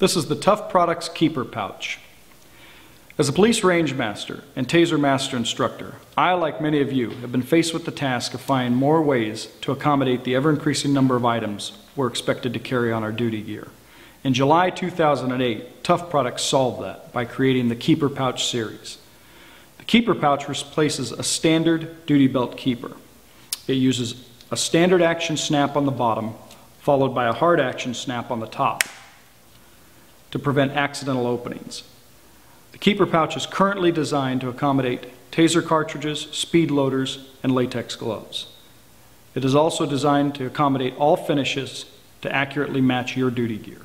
This is the Tuff Products Keeper Pouch. As a police range master and taser master instructor, I, like many of you, have been faced with the task of finding more ways to accommodate the ever increasing number of items we're expected to carry on our duty gear. In July 2008, Tuff Products solved that by creating the Keeper Pouch series. The Keeper Pouch replaces a standard duty belt keeper. It uses a standard action snap on the bottom, followed by a hard action snap on the top to prevent accidental openings. The Keeper pouch is currently designed to accommodate taser cartridges, speed loaders, and latex gloves. It is also designed to accommodate all finishes to accurately match your duty gear.